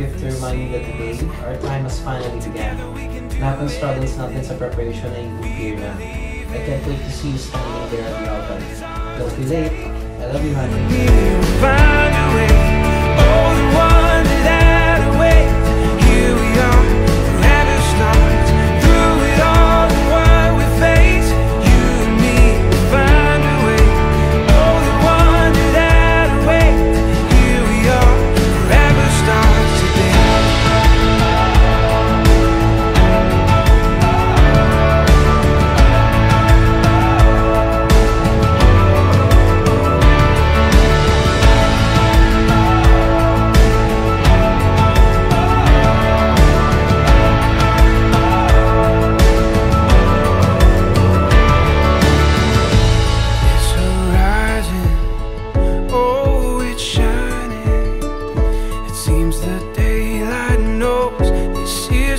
Gift to remind me that today, our time has finally begun. Lahat ng struggles natin sa preparation ay clear na. I can't wait to see you standing there at the altar. Don't be late. I love you, honey.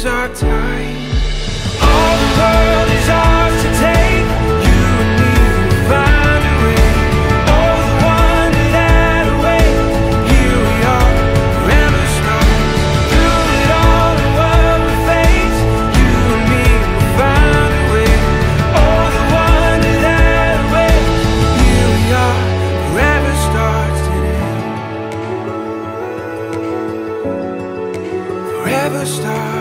here's our time. All the world is ours to take. You and me will find a way. All the wonder that awaits Here we are, forever strong. Through it all, the world we face You and me will find a way. All the wonder that awaits Here we are, forever starts today. Forever starts